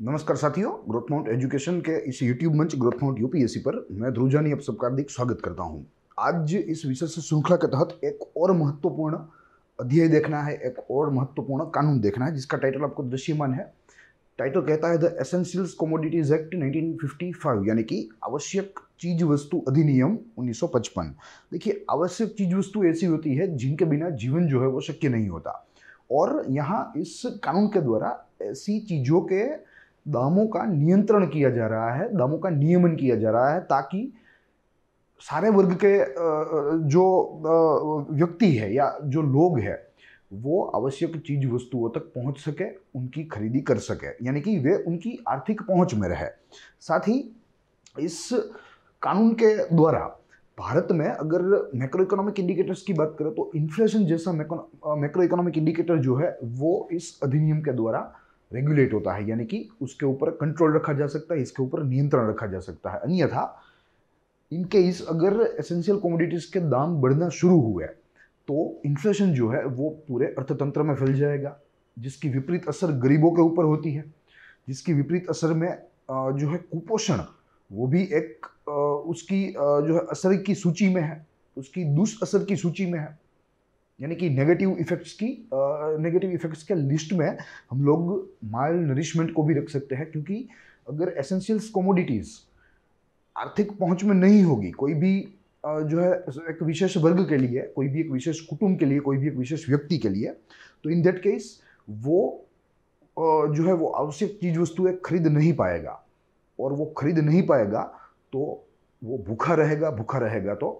नमस्कार साथियों growth mount education के इस यूट्यूब मंच ग्रोथ माउंट यूपीएससी पर मैं ध्रुवजानी आप सबका हार्दिक स्वागत करता हूँ। आज इस विशेष श्रृंखला के तहत एक और महत्वपूर्ण अध्याय देखना है, एक और महत्वपूर्ण कानून देखना है, जिसका टाइटल आपको दृश्यमान है। टाइटल कहता है द एसेंशियल्स कमोडिटीज एक्ट 1955 यानी कि आवश्यक चीज़ वस्तु अधिनियम 1955 देखिए, आवश्यक चीज़ वस्तु ऐसी होती है जिनके बिना जीवन जो है वो शक्य नहीं होता। और यहाँ इस कानून के द्वारा ऐसी चीज़ों के दामों का नियंत्रण किया जा रहा है, दामों का नियमन किया जा रहा है ताकि सारे वर्ग के जो व्यक्ति है या जो लोग है, वो आवश्यक चीज़ वस्तुओं तक पहुँच सके, उनकी खरीदी कर सके। यानी कि वे उनकी आर्थिक पहुँच में रहे। साथ ही इस कानून के द्वारा भारत में अगर मैक्रो इकोनॉमिक इंडिकेटर्स की बात करें तो इन्फ्लेशन जैसा मैक्रो इकोनॉमिक इंडिकेटर जो है, वो इस अधिनियम के द्वारा रेगुलेट होता है, यानी कि उसके ऊपर कंट्रोल रखा जा सकता है, इसके ऊपर नियंत्रण रखा जा सकता है। अन्यथा, इनके इस अगर एसेंशियल कॉमोडिटीज़ के दाम बढ़ना शुरू हुए तो इन्फ्लेशन जो है, वो पूरे अर्थतंत्र में फैल जाएगा, जिसकी विपरीत असर गरीबों के ऊपर होती है, जिसकी विपरीत असर में जो है कुपोषण, वो भी एक उसकी जो है असर की सूची में है, उसकी दुष्असर की सूची में है। यानी कि नेगेटिव इफेक्ट्स की नेगेटिव इफेक्ट्स के लिस्ट में हम लोग माल नरिशमेंट को भी रख सकते हैं, क्योंकि अगर एसेंशियल्स कमोडिटीज़ आर्थिक पहुँच में नहीं होगी, कोई भी जो है, एक विशेष वर्ग के लिए, कोई भी एक विशेष कुटुंब के लिए, कोई भी एक विशेष व्यक्ति के लिए तो इन दैट केस वो जो है, वो आवश्यक चीज़ वस्तुएँ खरीद नहीं पाएगा। और वो खरीद नहीं पाएगा तो वो भूखा रहेगा भूखा रहेगा तो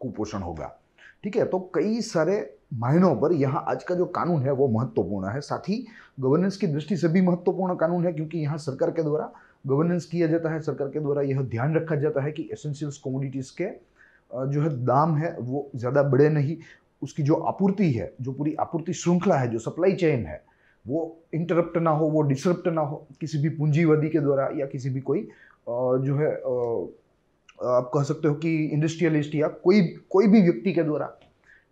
कुपोषण होगा। ठीक है तो कई सारे मायनों पर यहाँ आज का जो कानून है वो महत्वपूर्ण है। साथ ही गवर्नेंस की दृष्टि से भी महत्वपूर्ण कानून है, क्योंकि यहाँ सरकार के द्वारा गवर्नेंस किया जाता है, सरकार के द्वारा यह ध्यान रखा जाता है कि एसेंशियल्स कमोडिटीज़ के जो है दाम है वो ज़्यादा बढ़े नहीं, उसकी जो आपूर्ति है, जो पूरी आपूर्ति श्रृंखला है, जो सप्लाई चेन है, वो इंटरप्ट ना हो, वो डिसरप्ट ना हो, किसी भी पूंजीवादी के द्वारा या किसी भी कोई जो है आप कह सकते हो कि इंडस्ट्रियलिस्ट या कोई कोई भी व्यक्ति के द्वारा,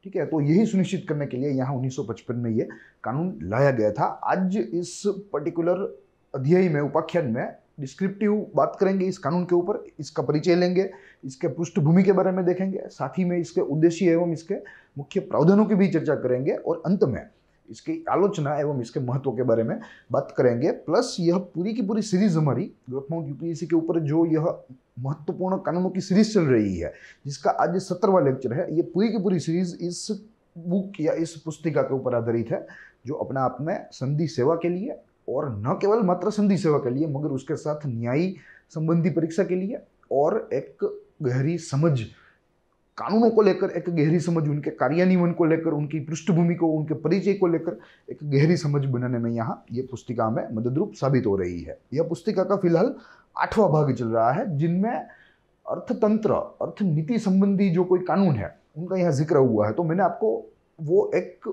ठीक है? तो यही सुनिश्चित करने के लिए यहाँ 1955 में ये कानून लाया गया था। आज इस पर्टिकुलर अध्याय में, उपाख्यान में डिस्क्रिप्टिव बात करेंगे इस कानून के ऊपर, इसका परिचय लेंगे, इसके पृष्ठभूमि के बारे में देखेंगे, साथ ही में इसके उद्देश्य एवं इसके मुख्य प्रावधानों की भी चर्चा करेंगे और अंत में इसकी आलोचना एवं इसके महत्व के बारे में बात करेंगे। प्लस यह पूरी की पूरी सीरीज़ हमारी, ग्रोथ माउंट यूपीएससी के ऊपर जो यह महत्वपूर्ण कानूनों की सीरीज़ चल रही है, जिसका आज सत्रहवा लेक्चर है। ये पूरी की पूरी सीरीज़ इस बुक या इस पुस्तिका के ऊपर आधारित है, जो अपने आप में संधि सेवा के लिए और न केवल मात्र संधि सेवा के लिए, मगर उसके साथ न्यायी संबंधी परीक्षा के लिए और एक गहरी समझ, कानूनों को लेकर एक गहरी समझ, उनके कार्यान्वयन को लेकर, उनकी पृष्ठभूमि को, उनके परिचय को लेकर एक गहरी समझ बनाने में यहाँ ये पुस्तिका में मदद रूप साबित हो रही है। यह पुस्तिका का फ़िलहाल आठवां भाग चल रहा है, जिनमें अर्थतंत्र अर्थ नीति संबंधी जो कोई कानून है, उनका यहाँ ज़िक्र हुआ है। तो मैंने आपको वो एक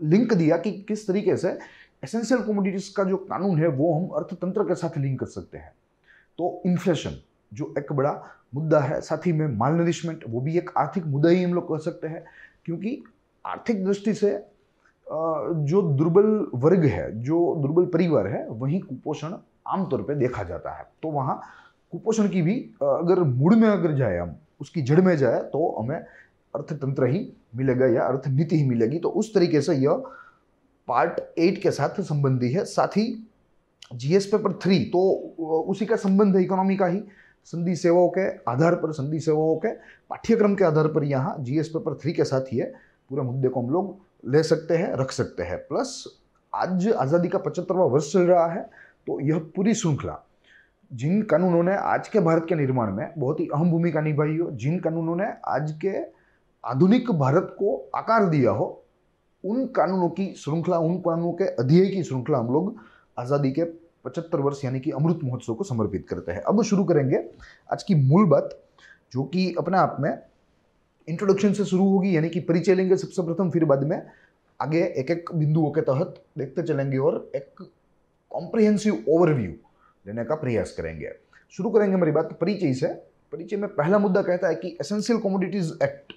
लिंक दिया कि किस तरीके से एसेंशियल कमोडिटीज का जो कानून है, वो हम अर्थतंत्र के साथ लिंक कर सकते हैं। तो इन्फ्लेशन जो एक बड़ा मुद्दा है, साथ ही में माल नरिशमेंट वो भी एक आर्थिक मुद्दा ही हम लोग कह सकते हैं, क्योंकि आर्थिक दृष्टि से जो दुर्बल वर्ग है, जो दुर्बल परिवार है, वहीं कुपोषण आमतौर पर देखा जाता है। तो वहाँ कुपोषण की भी अगर मूड में अगर जाए हम, उसकी जड़ में जाए तो हमें अर्थतंत्र ही मिलेगा या अर्थनीति ही मिलेगी। तो उस तरीके से यह पार्ट एट के साथ संबंधी है। साथ ही जीएस पेपर थ्री तो उसी का संबंध है इकोनॉमी का ही। संधि सेवाओं के आधार पर, संधि सेवाओं के पाठ्यक्रम के आधार पर यहाँ जीएस पेपर थ्री के साथ ही है। पूरे मुद्दे को हम लोग ले सकते हैं, रख सकते हैं। प्लस आज आज़ादी का पचहत्तरवा वर्ष चल रहा है। तो यह पूरी श्रृंखला, जिन कानूनों ने आज के भारत के निर्माण में बहुत ही अहम भूमिका निभाई हो, जिन कानूनों ने आज के आधुनिक भारत को आकार दिया हो, उन कानूनों की श्रृंखला, उन कानूनों के अध्यय की श्रृंखला हम लोग आज़ादी के पचहत्तर वर्ष यानी कि अमृत महोत्सव को समर्पित करते हैं। अब शुरू करेंगे आज की मूल बात, जो कि अपने आप में इंट्रोडक्शन से शुरू होगी, यानी कि परिचय लेंगे सबसे प्रथम, फिर बाद में आगे एक एक बिंदुओं के तहत देखते चलेंगे और एक कॉम्प्रिहेंसिव ओवरव्यू लेने का प्रयास करेंगे। शुरू करेंगे हमारी बात परिचय से। परिचय में पहला मुद्दा कहता है कि essential commodities act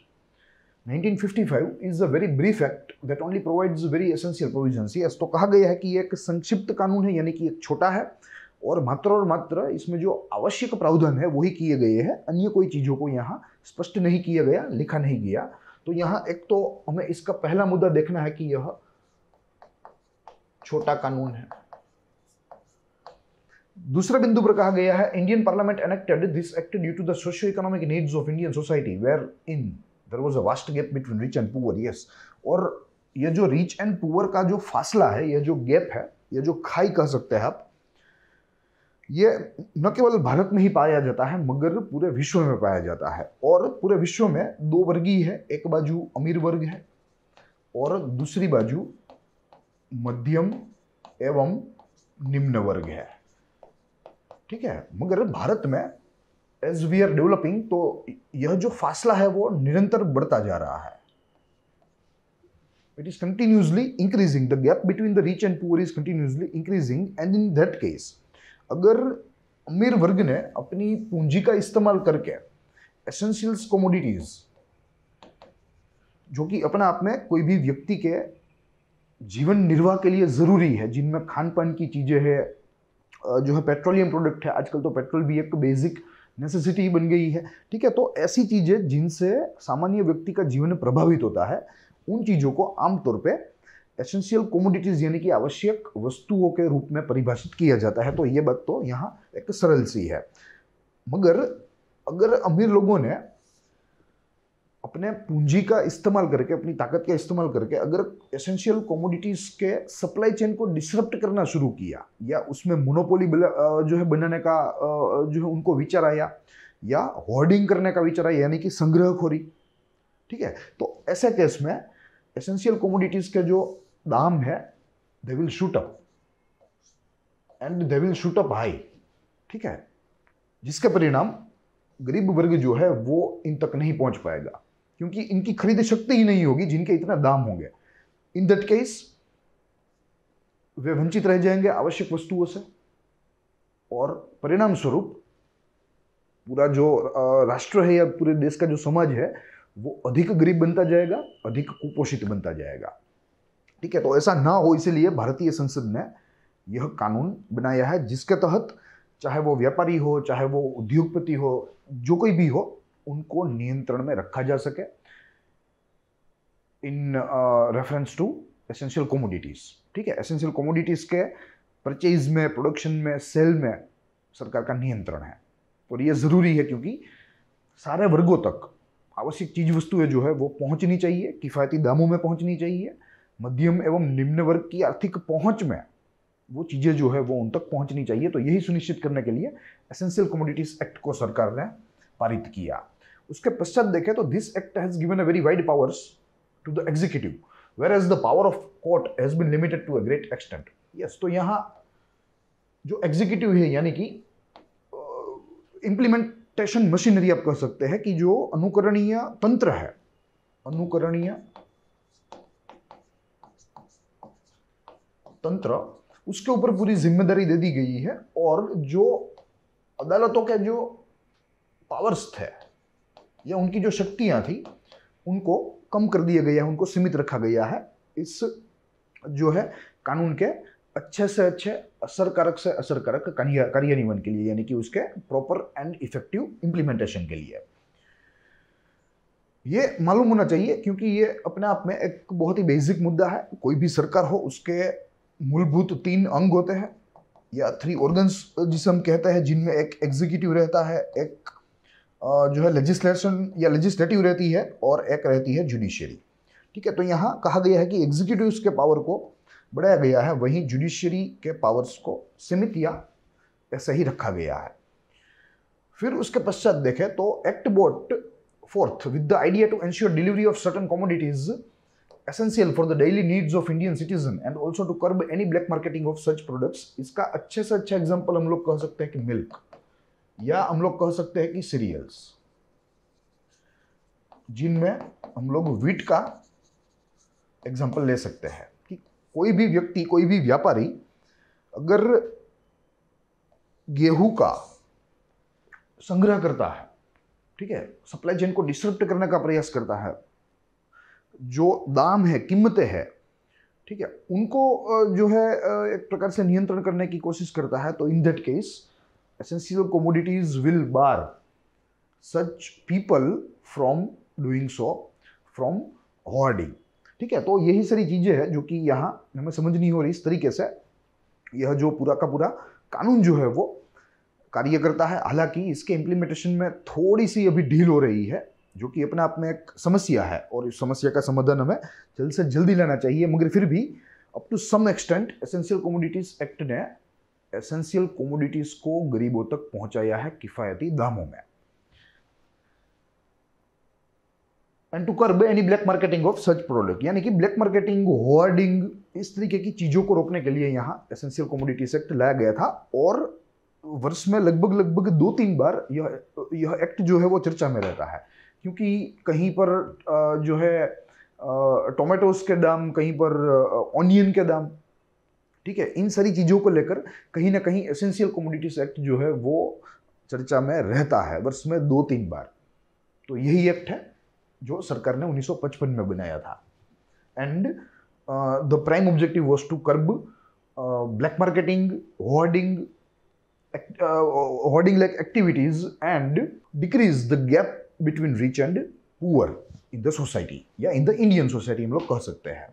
1955 is a very brief act that only provides very essential provisions. Yes, तो कहा गया है कि ये एक संक्षिप्त कानून है यानी कि एक छोटा है और मात्र और मात्र इसमें जो आवश्यक प्रावधान है वही किए गए हैं। अन्य कोई चीज़ों को यहाँ स्पष्ट नहीं किया गया लिखा नहीं गया। तो यहाँ एक तो हमें इसका पहला मुद्दा देखना है कि यह छोटा कानून है। दूसरे बिंदु पर कहा गया है Indian parliament enacted this act due to the socio economic needs of Indian society where in there was a vast gap between rich and poor yes और ये जो रिच एंड पुअर का जो फासला है, ये जो गैप है, ये जो खाई कह सकते हैं आप, ये न केवल भारत में ही पाया जाता है, मगर पूरे विश्व में पाया जाता है। और पूरे विश्व में दो वर्गीय है, एक बाजू अमीर वर्ग है और दूसरी बाजू मध्यम एवं निम्न वर्ग है। ठीक है, मगर भारत में एज वी आर डेवलपिंग तो यह जो फासला है, वो निरंतर बढ़ता जा रहा है। It is continuously increasing the gap between the rich and poor is continuously increasing and in that case अगर अमीर वर्ग ने अपनी पूंजी का इस्तेमाल करके एसेंशियल्स कोमोडिटीज जो कि अपने आप में कोई भी व्यक्ति के जीवन निर्वाह के लिए ज़रूरी है, जिनमें खान पान की चीज़ें हैं जो है पेट्रोलियम प्रोडक्ट है, आजकल तो पेट्रोल भी एक बेसिक नेसेसिटी बन गई है। ठीक है तो ऐसी चीज़ें जिनसे सामान्य व्यक्ति का जीवन प्रभावित होता है, उन चीज़ों को आमतौर पर एसेंशियल कॉमोडिटीज़ यानी कि आवश्यक वस्तुओं के रूप में परिभाषित किया जाता है। तो ये बात तो यहाँ एक सरल सी है। मगर अगर अमीर लोगों ने अपने पूंजी का इस्तेमाल करके, अपनी ताकत का इस्तेमाल करके, अगर एसेंशियल कॉमोडिटीज़ के सप्लाई चेन को डिसरप्ट करना शुरू किया, या उसमें मोनोपोली जो है बनाने का जो है उनको विचार आया, या होर्डिंग करने का विचार आया, यानी कि संग्रहखोरी, ठीक है? तो ऐसे केस में एसेंशियल कॉमोडिटीज़ के जो दाम है they will shoot up and they will shoot up high ठीक है? जिसके परिणाम गरीब वर्ग जो है, वो इन तक नहीं पहुँच पाएगा। क्योंकि इनकी खरीद शक्ति ही नहीं होगी जिनके इतना दाम होंगे। इन दैट केस वे वंचित रह जाएँगे आवश्यक वस्तुओं से। और परिणाम स्वरूप पूरा जो राष्ट्र है या पूरे देश का जो समाज है, वो अधिक गरीब बनता जाएगा, अधिक कुपोषित बनता जाएगा। ठीक है तो ऐसा ना हो इसलिए भारतीय संसद ने यह कानून बनाया है, जिसके तहत चाहे वो व्यापारी हो, चाहे वो उद्योगपति हो, जो कोई भी हो उनको नियंत्रण में रखा जा सके in reference to essential commodities ठीक है? एसेंशियल कोमोडिटीज के परचेज में प्रोडक्शन में सेल में सरकार का नियंत्रण है। और ये ज़रूरी है क्योंकि सारे वर्गों तक आवश्यक चीज़ वस्तुएँ जो है वो पहुंचनी चाहिए, किफ़ायती दामों में पहुंचनी चाहिए, मध्यम एवं निम्न वर्ग की आर्थिक पहुँच में वो चीज़ें जो है वो उन तक पहुंचनी चाहिए। तो यही सुनिश्चित करने के लिए एसेंशियल कमोडिटीज एक्ट को सरकार ने पारित किया। उसके पश्चात देखें तो this act has given a very wide powers to the executive whereas the power of court has been limited to a great extent yes तो यहाँ जो एग्जीक्यूटिव है यानी कि इंप्लीमेंटेशन uh, मशीनरी आप कह सकते हैं कि जो अनुकरणीय तंत्र है अनुकरणीय तंत्र उसके ऊपर पूरी ज़िम्मेदारी दे दी गई है और जो अदालतों के जो पावर्स थे, या उनकी जो शक्तियाँ थी, उनको कम कर दिया गया है, उनको सीमित रखा गया है। इस जो है कानून के अच्छे से अच्छे, असरकारक से असरकारक कार्यान्वयन के लिए, यानी कि उसके प्रॉपर एंड इफ़ेक्टिव इंप्लीमेंटेशन के लिए। ये मालूम होना चाहिए, क्योंकि ये अपने आप में एक बहुत ही बेसिक मुद्दा है। कोई भी सरकार हो, उसके मूलभूत तीन अंग होते हैं, या थ्री ऑर्गन्स जिसे हम कहते हैं, जिनमें एक एग्जीक्यूटिव रहता है, एक जो है लेजिस्लेशन या लेजिस्लेटिव रहती है और एक रहती है जुडिशियरी ठीक है तो यहाँ कहा गया है कि एग्जीक्यूटिव के पावर को बढ़ाया गया है, वहीं जुडिशियरी के पावर्स को सीमित या ऐसे ही रखा गया है। फिर उसके पश्चात देखें तो act brought forth with the idea to ensure delivery of certain commodities essential for the daily needs of Indian citizen and also to curb any black marketing of such products इसका अच्छे से अच्छा एग्ज़ाम्पल हम लोग कह सकते हैं कि मिल्क या हम लोग कह सकते हैं कि सीरियल्स जिनमें हम लोग वीट का एग्ज़ाम्पल ले सकते हैं कि कोई भी व्यक्ति, कोई भी व्यापारी अगर गेहूँ का संग्रह करता है, ठीक है सप्लाई चेन को डिस्टर्ब करने का प्रयास करता है, जो दाम है, कीमतें है, ठीक है, उनको जो है एक प्रकार से नियंत्रण करने की कोशिश करता है तो in that case essential commodities will bar such people from doing so from hoarding ठीक है तो यही सारी चीज़ें हैं जो कि यहाँ हमें समझ नहीं हो रही इस तरीके से। यह जो पूरा का पूरा कानून जो है वो कार्य करता है। हालाँकि इसके इम्प्लीमेंटेशन में थोड़ी सी अभी ढील हो रही है, जो कि अपने आप में एक समस्या है और इस समस्या का समाधान हमें जल्द से जल्दी लेना चाहिए। मगर फिर भी up to some extent essential commodities act ने एसेंशियल कमोडिटीज को गरीबों तक पहुँचाया है किफ़ायती दामों में। And to curb any black marketing of such product यानी कि ब्लैक मार्केटिंग होर्डिंग इस तरीके की चीज़ों को रोकने के लिए यहाँ एसेंशियल कमोडिटीज एक्ट लाया गया था और वर्ष में लगभग लगभग दो तीन बार यह यह एक्ट जो है वो चर्चा में रहता है। क्योंकि कहीं पर जो है टोमेटोज के दाम, कहीं पर ऑनियन के दाम ठीक है, इन सारी चीज़ों को लेकर कहीं ना कहीं एसेंशियल कमोडिटीज एक्ट जो है वो चर्चा में रहता है, वर्ष में दो तीन बार। तो यही एक्ट है जो सरकार ने 1955 में बनाया था। And the prime objective was to curb black marketing hoarding hoarding like activities and decrease the gap between rich and poor in the society या इन द इंडियन सोसाइटी हम लोग कह सकते हैं।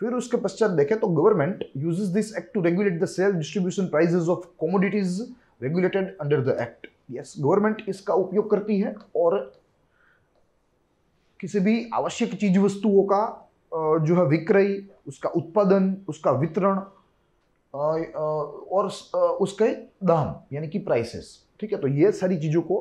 फिर उसके पश्चात देखें तो government uses this act to regulate the sale distribution prices of commodities regulated under the act yes government इसका उपयोग करती है और किसी भी आवश्यक चीज़ वस्तुओं का जो है विक्रय, उसका उत्पादन, उसका वितरण और उसके दाम, यानी कि प्राइसेस ठीक है? तो ये सारी चीज़ों को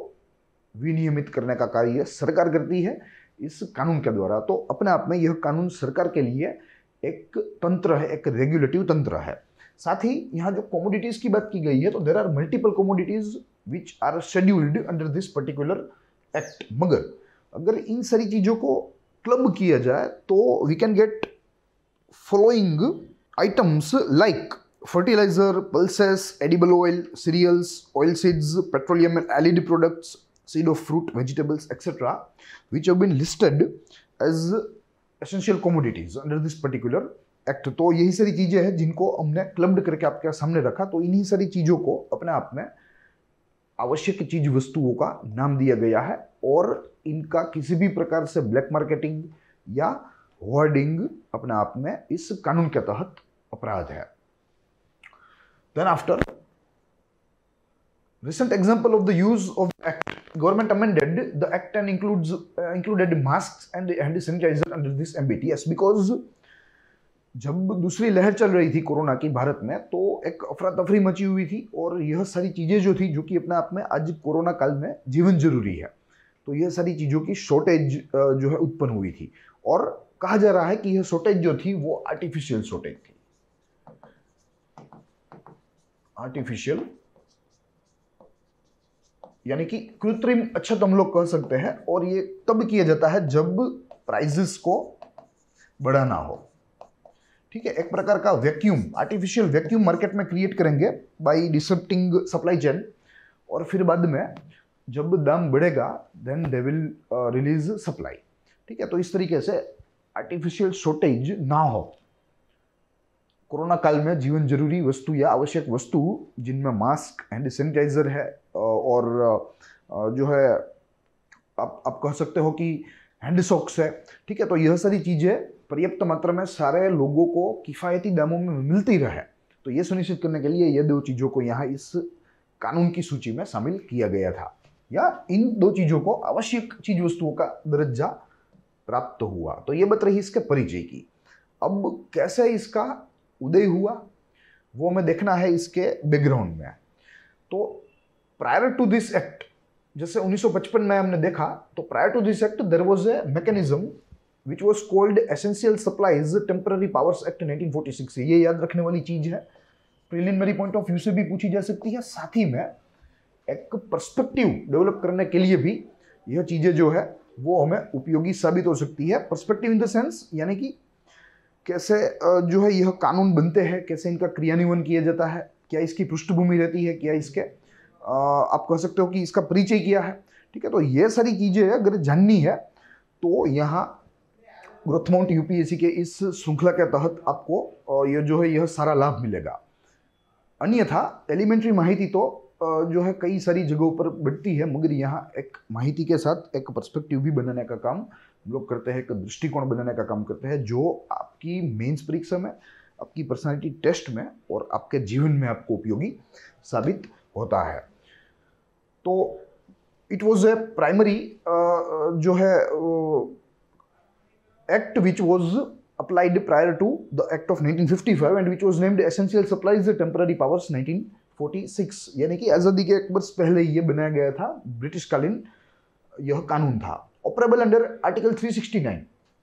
विनियमित करने का कार्य सरकार करती है इस कानून के द्वारा। तो अपने आप में यह कानून सरकार के लिए एक तंत्र है एक रेगुलेटिव तंत्र है साथ ही यहाँ जो कॉमोडिटीज की बात की गई है तो there are multiple commodities which are scheduled under this particular act मगर अगर इन सारी चीज़ों को क्लब किया जाए तो we can get following items like fertilizer, pulses, edible oil, cereals, oil seeds, petroleum and LED products, seed of fruit, vegetables, etc., which have been listed as essential commodities under this particular act तो यही सारी चीज़ें हैं जिनको हमने clubbed करके आपके सामने रखा। तो इन्हीं सारी चीज़ों को अपने आप में आवश्यक चीज़ वस्तुओं का नाम दिया गया है और इनका किसी भी प्रकार से ब्लैक मार्केटिंग या होर्डिंग अपने आप में इस कानून के तहत अपराध है। Then after recent example of the use of act, government amended the act and includes uh, included masks and hand sanitizer under this MBTS because जब दूसरी लहर चल रही थी कोरोना की भारत में तो एक अफरा तफरी मची हुई थी और यह सारी चीज़ें जो थी जो कि अपने आप में आज कोरोना काल में जीवन ज़रूरी है तो यह सारी चीज़ों की शॉर्टेज जो है उत्पन्न हुई थी। और कहा जा रहा है कि यह शॉर्टेज जो थी वो आर्टिफिशियल शॉर्टेज थी। आर्टिफिशियल यानी कि कृत्रिम अच्छा तो हम लोग कह सकते हैं, और ये तब किया जाता है जब प्राइजेस को बढ़ाना हो। ठीक है, एक प्रकार का वैक्यूम आर्टिफिशियल वैक्यूम मार्केट में क्रिएट करेंगे बाय डिसप्टिंग सप्लाई चेन और फिर बाद में जब दाम बढ़ेगा then they will release supply ठीक है तो इस तरीके से आर्टिफिशियल शॉर्टेज ना हो। कोरोना काल में जीवन ज़रूरी वस्तु या आवश्यक वस्तु, जिनमें मास्क हैंड सैनिटाइजर है और जो है, आप आप कह सकते हो कि हैंड सॉक्स है, ठीक है? तो यह सारी चीज़ें पर्याप्त मात्रा में सारे लोगों को किफ़ायती दामों में मिलती रहे। तो ये सुनिश्चित करने के लिए ये दो चीज़ों को यहाँ इस कानून की सूची में शामिल किया गया था, या इन दो चीज़ों को आवश्यक चीज़ वस्तुओं का दर्जा प्राप्त हुआ। तो ये बत रही इसके परिचय की। अब कैसे इसका उदय हुआ, वो हमें देखना है इसके बैकग्राउंड में तो प्रायर टू दिस एक्ट जैसे 1955 में हमने देखा तो prior to this act there was a mechanism which was called essential supplies temporary powers act 1946 ये याद रखने वाली चीज़ है। प्रिलिमिनरी पॉइंट ऑफ़ व्यू से भी पूछी जा सकती है। साथ ही में एक परस्पेक्टिव डेवलप करने के लिए भी यह चीज़ें जो है, वो हमें उपयोगी साबित हो सकती है। परस्पेक्टिव इन द सेंस यानी कि कैसे जो है यह कानून बनते हैं, कैसे इनका क्रियान्वयन किया जाता है, क्या इसकी पृष्ठभूमि रहती है, क्या इसके आप कह सकते हो कि इसका परिचय किया है। ठीक है तो ये सारी चीज़ें अगर जाननी है तो यहाँ ग्रोथ माउंट यूपीएससी के इस श्रृंखला के तहत आपको यह जो है यह सारा लाभ मिलेगा। अन्यथा, एलिमेंट्री माहिती तो जो है कई सारी जगहों पर बढ़ती है, मगर यहाँ एक माहिती के साथ एक पर्सपेक्टिव भी बनाने का काम हम लोग करते हैं एक दृष्टिकोण बनाने का काम करते हैं, जो आपकी मेंस परीक्षा में, आपकी पर्सनालिटी टेस्ट में और आपके जीवन में आपको उपयोगी साबित होता है। तो इट वॉज़ ए प्राइमरी जो है act which was applied prior to the act of 1955 and which was named essential supplies, temporary powers 1946 यानी कि आज़ादी के एक वर्ष पहले ये बनाया गया था, ब्रिटिश कालीन यह कानून था। Operable under article 369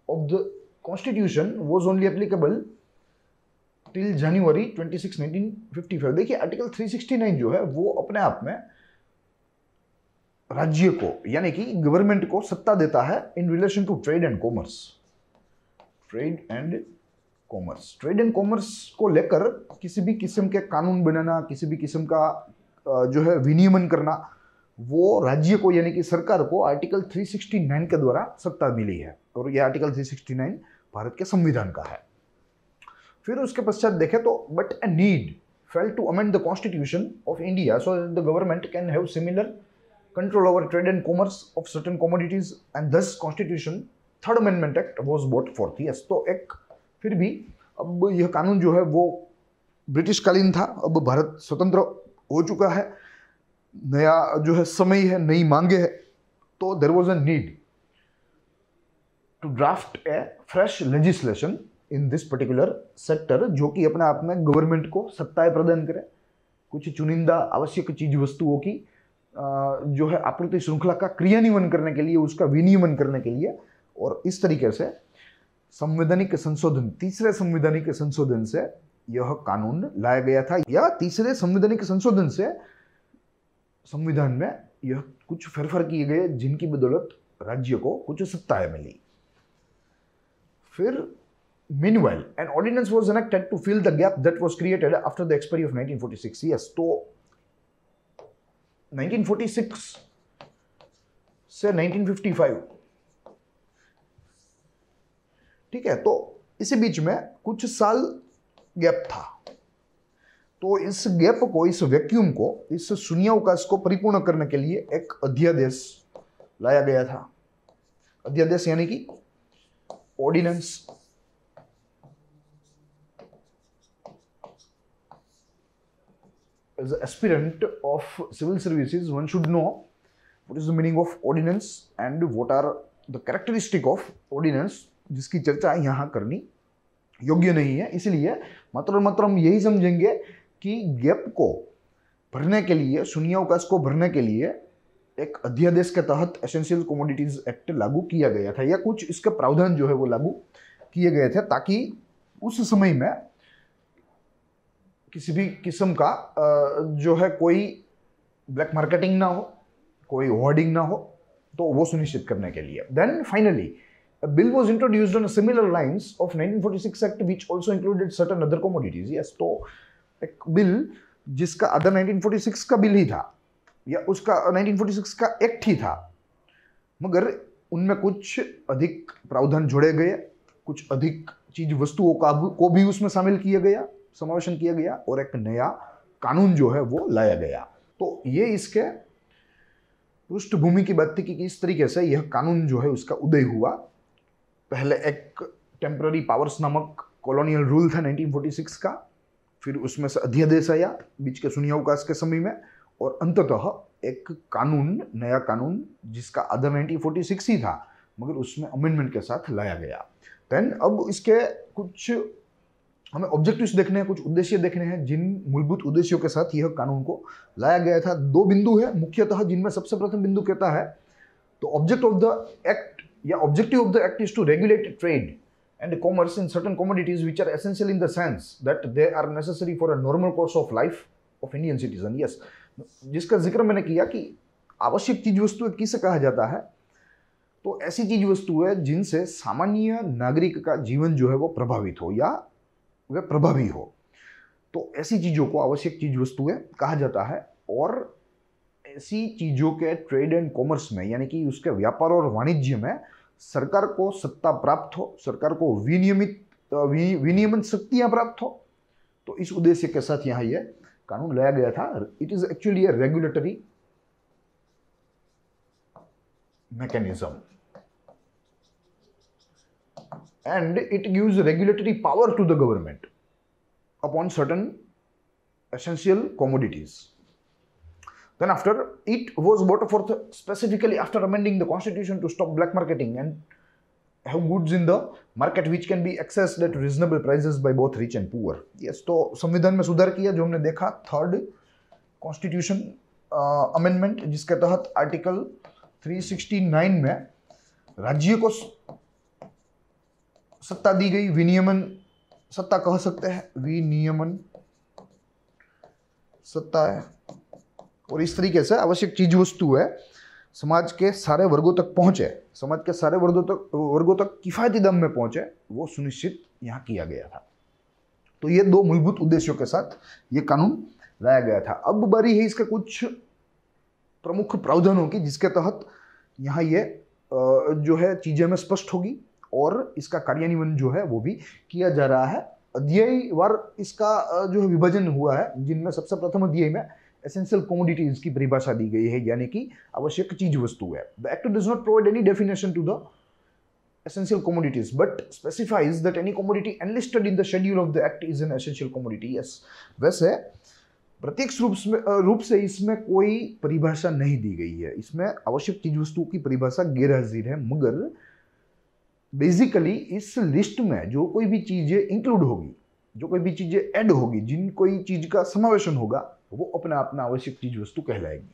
of the constitution was only applicable till January 26 1955 देखिए आर्टिकल 369 जो है, वो अपने आप में राज्य को, यानी कि गवर्नमेंट को सत्ता देता है in relation to trade and commerce trade and commerce trade and commerce को लेकर किसी भी किस्म के कानून बनाना, किसी भी किस्म का जो है विनियमन करना वो राज्य को, यानी कि सरकार को आर्टिकल 369 के द्वारा सत्ता मिली है। और ये आर्टिकल 369 भारत के संविधान का है। फिर उसके पश्चात देखें तो but a need fell to amend the constitution of India so the government can have similar control over trade and commerce of certain commodities and thus constitution third amendment act was brought forth yes तो एक फिर भी अब यह कानून जो है वो ब्रिटिश कालीन था। अब भारत स्वतंत्र हो चुका है। नया जो है समय है, नई मांगे है तो there was a need to draft a fresh legislation in this particular sector जो कि अपने आप में गवर्नमेंट को सत्ताएँ प्रदान करे। कुछ चुनिंदा आवश्यक चीज़ वस्तुओं की जो है आपूर्ति श्रृंखला का क्रियान्वयन करने के लिए, उसका विनियमन करने के लिए और इस तरीके से संवैधानिक संशोधन, तीसरे संवैधानिक संशोधन से यह कानून लाया गया था या तीसरे संवैधानिक संशोधन से संविधान में यह कुछ फेरफर किए गए जिनकी बदौलत राज्य को कुछ सत्ताएँ मिली। फिर meanwhile an ordinance was enacted to fill the gap that was created after the expiry of nineteen तो 1946 से 1955 ठीक है तो इसी बीच में कुछ साल गैप था। तो इस गैप को, इस वैक्यूम को, इस शून्य अवकाश को परिपूर्ण करने के लिए एक अध्यादेश लाया गया था। अध्यादेश यानी कि ordinance as aspirant of civil service one should know what is the meaning of ordinance and what are the characteristic of ordinance जिसकी चर्चा यहाँ करनी योग्य नहीं है। इसलिए मात्र मात्र हम यही समझेंगे कि गैप को भरने के लिए शून्यावकाश को भरने के लिए एक अध्यादेश के तहत एसेंशियल कमोडिटीज एक्ट लागू किया गया था या कुछ इसके प्रावधान जो है वो लागू किए गए थे ताकि उस समय में किसी भी किस्म का जो है कोई ब्लैक मार्केटिंग ना हो कोई होर्डिंग ना हो तो वो सुनिश्चित करने के लिए then finally bill was introduced on similar lines of 1946 Act, which also included certain other commodities. Yes, तो एक बिल जिसका अदर 1946 का बिल ही था, या उसका 1946 का एक्ट ही था, मगर उनमें कुछ अधिक प्रावधान जोड़े गए, कुछ अधिक चीज़ वस्तुओं का को भी उसमें शामिल किया गया, समावेशन किया गया, और एक नया कानून जो है वो लाया गया। तो ये इसके पृष्ठभूमि की बात थी कि इस तरीके से यह कानून जो है उसका उदय हुआ। पहले एक टेम्प्ररी पावर्स नामक कॉलोनियल रूल था 1946 का फिर उसमें से अध्यादेश आया बीच के शून्य अवकाश के समय में, और अंततः एक कानून, नया कानून, जिसका अदर 1946 ही था, मगर उसमें अमेंडमेंट के साथ लाया गया। देन अब इसके कुछ हमें ऑब्जेक्टिव्स देखने हैं, कुछ उद्देश्य देखने हैं, जिन मूलभूत उद्देश्यों के साथ यह कानून को लाया गया था। दो बिंदु है, मुख्यतः जिनमें सबसे प्रथम बिंदु कहता है तो object of the act yeah objective of the act is to regulate trade and commerce in certain commodities which are essential in the sense that they are necessary for a normal course of life of Indian citizen, yes. जिसका ज़िक्र मैंने किया कि आवश्यक चीज़ वस्तु किसे कहा जाता है? तो ऐसी चीज़ वस्तु है जिनसे सामान्य नागरिक का जीवन जो है वो प्रभावित हो या वह प्रभावी हो। तो ऐसी चीज़ों को आवश्यक चीज़ वस्तुएँ कहा जाता है। और ऐसी चीज़ों के ट्रेड एंड कॉमर्स में, यानी कि उसके व्यापार और वाणिज्य में सरकार को सत्ता प्राप्त हो, सरकार को विनियमित विनियमन शक्तियाँ प्राप्त हो तो इस उद्देश्य के साथ यहाँ यह कानून लाया गया था। It is actually regulatory mechanism and it gives regulatory power to the government upon certain essential commodities Then after, it was brought forth specifically after amending the constitution to stop black marketing and have goods in the market which can be accessed at reasonable prices by both rich and poor. Yes, तो संविधान में सुधार किया जो हमने देखा third constitution amendment जिसके तहत आर्टिकल 369 में राज्य को सत्ता दी गई विनियमन सत्ता कह सकते हैं विनियमन सत्ता है और इस तरीके से आवश्यक चीज़ वस्तु है, समाज के सारे वर्गों तक पहुँचे, समाज के सारे वर्गों तक वर्गों तक किफायती दम में पहुँचे, वो सुनिश्चित यहाँ किया गया था। तो ये दो मूलभूत उद्देश्यों के साथ ये कानून लाया गया था। अब बारी है इसके कुछ प्रमुख प्रावधानों की, जिसके तहत यहाँ ये जो है चीज़ें में स्पष्ट होगी और इसका कार्यान्वयन जो है वो भी किया जा रहा है। अध्यायवार इसका जो है विभाजन हुआ है, जिनमें सबसे प्रथम अध्याय में एसेंशियल कमोडिटीज की परिभाषा दी गई है, यानी कि आवश्यक चीज़ वस्तु है। The act does not provide any definition to the essential commodities, but specifies that any commodity enlisted in the schedule of the act is an essential commodity, yes वैसे, प्रत्यक्ष रूप में रूप से इसमें कोई परिभाषा नहीं दी गई है। इसमें आवश्यक चीज़ वस्तुओं की परिभाषा गैर हाजिर है, मगर बेसिकली इस लिस्ट में जो कोई भी चीज़ें इंक्लूड होगी, जो कोई भी चीज़ें ऐड होगी, जिन कोई चीज़ का समावेशन होगा वो अपने में आवश्यक चीज़ वस्तु कहलाएगी।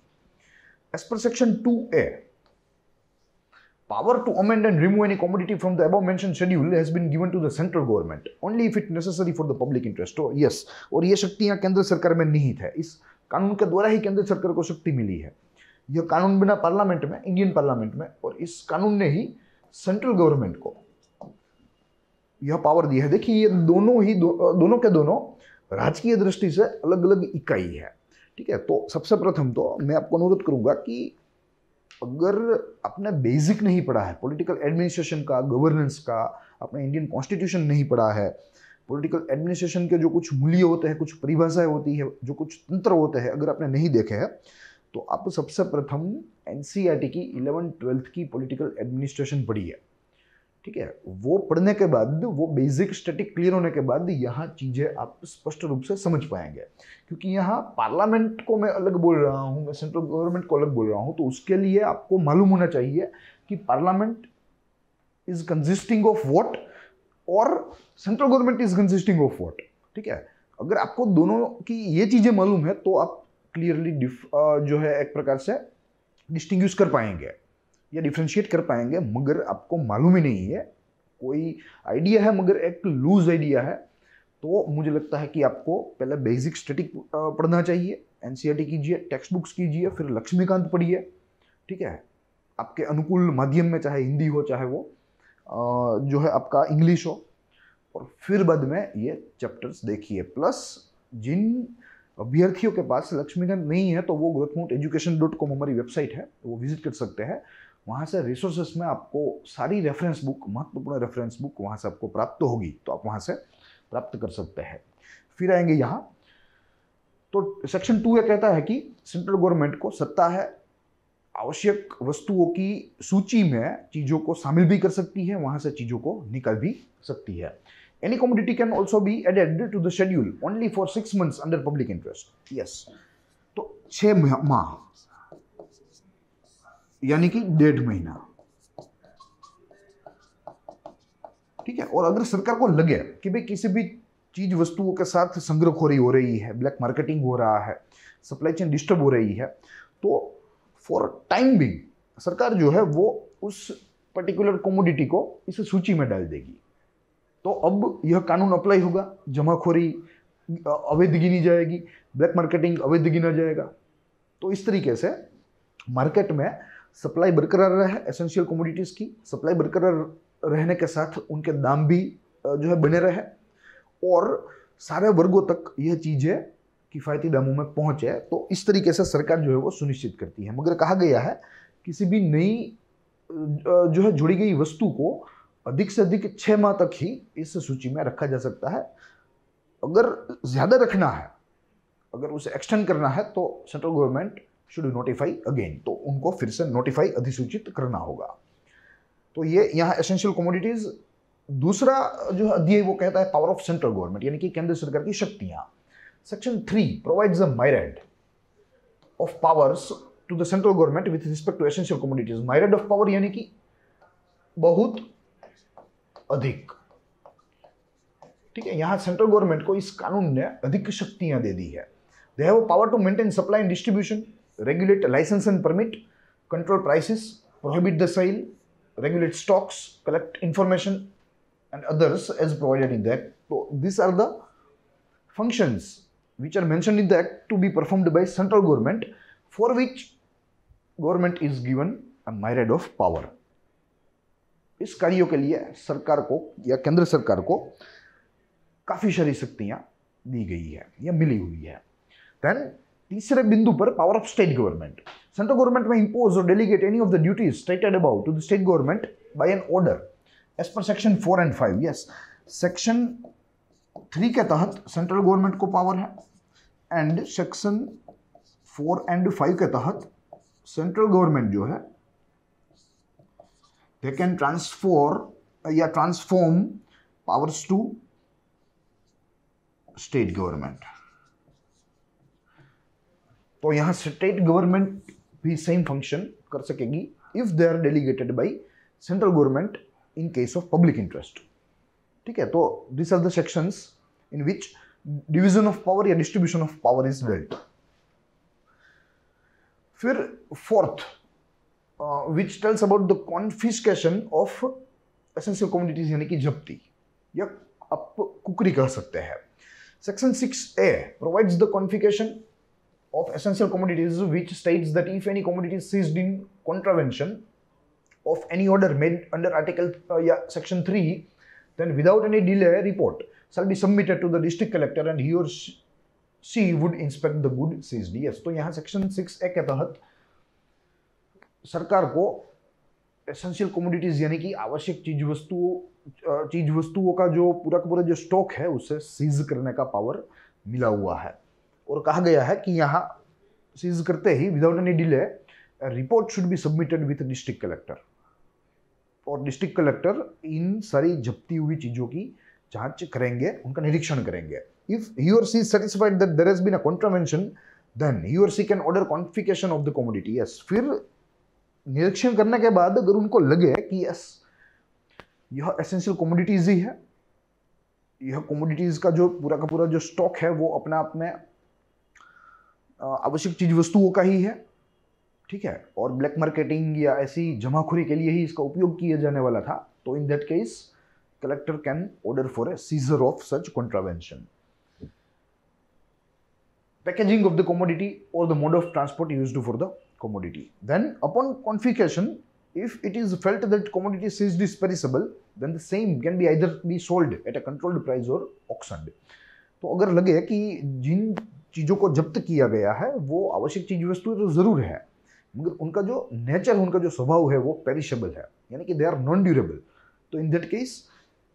As per section two a Power to amend and remove any commodity from the above mentioned schedule has been given to the central government. Only if it necessary for the public interest. तो yes, और ये शक्तियाँ केंद्र सरकार में निहित है। इस कानून के द्वारा ही केंद्र सरकार को शक्ति मिली है। यह कानून बिना पार्लियामेंट में इंडियन पार्लियामेंट में और इस कानून ने ही सेंट्रल गवर्नमेंट को यह पावर दिया है। देखिए ये दोनों ही दो, दोनों के दोनों राजकीय दृष्टि से अलग अलग इकाई है। ठीक है तो सबसे प्रथम तो मैं आपको अनुरोध करूँगा कि अगर आपने बेसिक नहीं पढ़ा है पॉलिटिकल एडमिनिस्ट्रेशन का गवर्नेंस का, आपने इंडियन कॉन्स्टिट्यूशन नहीं पढ़ा है पॉलिटिकल एडमिनिस्ट्रेशन के जो कुछ मूल्य होते हैं, कुछ परिभाषाएँ होती है, जो कुछ तंत्र होते हैं, अगर आपने नहीं देखे हैं तो आप सबसे प्रथम एन की इलेवन ट्वेल्थ की पॉलिटिकल एडमिनिस्ट्रेशन पढ़ी है। ठीक है, वो पढ़ने के बाद, वो बेसिक स्टेटिक क्लियर होने के बाद यहाँ चीज़ें आप स्पष्ट रूप से समझ पाएँगे। क्योंकि यहाँ पार्लियामेंट को मैं अलग बोल रहा हूँ, मैं सेंट्रल गवर्नमेंट को अलग बोल रहा हूँ तो उसके लिए आपको मालूम होना चाहिए कि parliament is consisting of what और central government is consisting of what ठीक है? अगर आपको दोनों की ये चीज़ें मालूम है तो आप क्लियरली जो है एक प्रकार से डिस्टिंग्विश कर पाएँगे। या डिफ्रेंशिएट कर पाएँगे, मगर आपको मालूम ही नहीं है, कोई आइडिया है, मगर एक लूज आइडिया है तो मुझे लगता है कि आपको पहले बेसिक स्टेटिक पढ़ना चाहिए एन e कीजिए टेक्स्ट बुक्स कीजिए, फिर लक्ष्मीकांत पढ़िए, ठीक है? आपके अनुकूल माध्यम में, चाहे हिंदी हो, चाहे वो जो है आपका इंग्लिश हो, और फिर बाद में ये चैप्टर्स देखिए। प्लस जिन अभ्यर्थियों के पास लक्ष्मीकांत नहीं है तो वो ग्रोथमाउंट एजुकेशन डॉट कॉम हमारी वेबसाइट है वो विज़िट कर सकते हैं। वहाँ से रिसोर्सेस में आपको सारी रेफरेंस बुक महत्वपूर्ण रेफरेंस बुक वहाँ से आपको प्राप्त होगी तो आप वहाँ से प्राप्त कर सकते हैं। फिर आएँगे यहाँ। तो सेक्शन टू ये कहता है कि सेंट्रल गवर्नमेंट को सत्ता है, आवश्यक वस्तुओं की सूची में चीज़ों को शामिल भी कर सकती है, वहाँ से चीज़ों को निकल भी सकती है। Any commodity can also be added to the schedule only for six months under public interest yes तो छः माह यानी कि डेढ़ महीना। ठीक है? और अगर सरकार को लगे कि भाई किसी भी चीज़ वस्तुओं के साथ संग्रहखोरी हो रही है ब्लैक मार्केटिंग हो रहा है सप्लाई चेन डिस्टर्ब हो रही है तो फॉर टाइम बिंग सरकार जो है वो उस पर्टिकुलर कमोडिटी को इस सूची में डाल देगी। तो अब यह कानून अप्लाई होगा, जमाखोरी अवैध गिनी जाएगी ब्लैक मार्केटिंग अवैध गिना जाएगा। तो इस तरीके से मार्केट में सप्लाई बरकरार रहे एसेंशियल कमोडिटीज़ की सप्लाई बरकरार रहने के साथ उनके दाम भी जो है बने रहे। और सारे वर्गों तक यह चीज़ें किफ़ायती दामों में पहुँचे तो इस तरीके से सरकार जो है वो सुनिश्चित करती है। मगर कहा गया है, किसी भी नई जो है जुड़ी गई वस्तु को अधिक से अधिक छः माह तक ही इस सूची में रखा जा सकता है। अगर ज़्यादा रखना है, अगर उसे एक्सटेंड करना है तो central government should notify again तो उनको फिर से नोटिफाई अधिसूचित करना होगा। तो ये यहाँ एसेंशियल कमोडिटीज दूसरा जो अध्याय वो कहता है पावर ऑफ़ सेंट्रल गवर्नमेंट यानी कि केंद्र सरकार की शक्तियाँ। Section three provides a myriad of powers to the central government with respect to essential commodities myriad of power यानी कि बहुत अधिक। ठीक है, यहाँ सेंट्रल गवर्नमेंट को इस कानून ने अधिक शक्तियाँ दे दी है। They have power to maintain supply and distribution regulate license and permit control prices prohibit the sale regulate stocks collect information and others as provided in the act so these are the functions which are mentioned in the act to be performed by central government for which government is given a myriad of power इस कार्यों के लिए सरकार को या केंद्र सरकार को काफ़ी सारी शक्तियाँ दी गई है या मिली हुई है देन तीसरे बिंदु पर power of state government central government में इंपोज और delegate any of the duties stated about to the state government by an order as per section four and five yes section three के तहत central government को power है and section four and five के तहत central government जो है they can transfer या transform powers to state government तो यहाँ स्टेट गवर्नमेंट भी सेम फ़ंक्शन कर सकेगी if they are delegated by central government in case of public interest ठीक है तो this are the sections in which division of power या distribution of power is dealt फिर fourth which tells about the confiscation of essential communities यानी कि जब्ती, या आप कुकरी कह सकते हैं। Section 6A provides the qualification of essential commodities which states that if any commodity is seized in contravention of any order made under Article uh, yeah, Section 3, then without any delay report shall be submitted to the district collector and he or she would inspect the good seized. Yes, तो यहाँ section 6A के तहत सरकार को essential commodities यानी कि आवश्यक चीज़ वस्तुओं चीज़ वस्तुओं का जो पूरा का पूरा जो स्टॉक है उसे सीज करने का पावर मिला हुआ है और कहा गया है कि यहाँ सीज करते ही without any delay report should be submitted with district collector और डिस्ट्रिक्ट कलेक्टर इन सारी जब्ती हुई चीज़ों की जाँच करेंगे, उनका निरीक्षण करेंगे। If he or she satisfied that there has been a contravention then he or she can order confiscation of the commodity yes फिर निरीक्षण करने के बाद अगर उनको लगे कि यस यह एसेंशियल कमोडिटीज ही है, यह कमोडिटीज का जो पूरा का पूरा जो स्टॉक है, वो अपने आप में आवश्यक चीज़ वस्तुओं का ही है, ठीक है? और ब्लैक मार्केटिंग या ऐसी जमाखोरी के लिए ही इसका उपयोग किया जाने वाला था। तो in that case collector can order for a seizure of such contravention packaging of the commodity or the mode of transport use for the commodity then upon confiscation if it is felt that commodity is perishable then the same can be either be sold at a controlled price or auction तो अगर लगे कि जिन चीज़ों को जब्त किया गया है, वो आवश्यक चीज़ वस्तु तो ज़रूर है, मगर उनका जो नेचर, उनका जो स्वभाव है, वो पेरिशेबल है, यानी कि दे आर नॉन ड्यूरेबल तो in that case